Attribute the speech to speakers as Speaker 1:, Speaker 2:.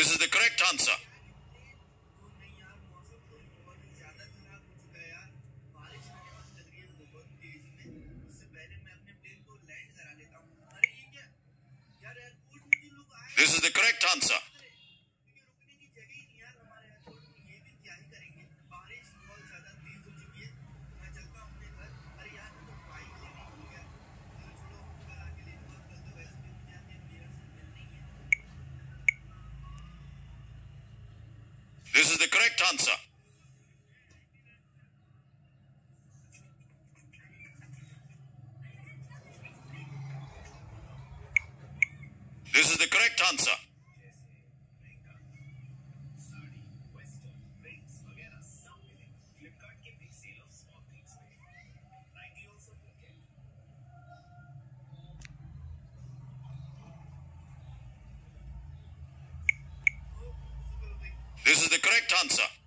Speaker 1: This is the correct answer. This is the correct answer. Answer. This is the correct answer. This is the correct answer.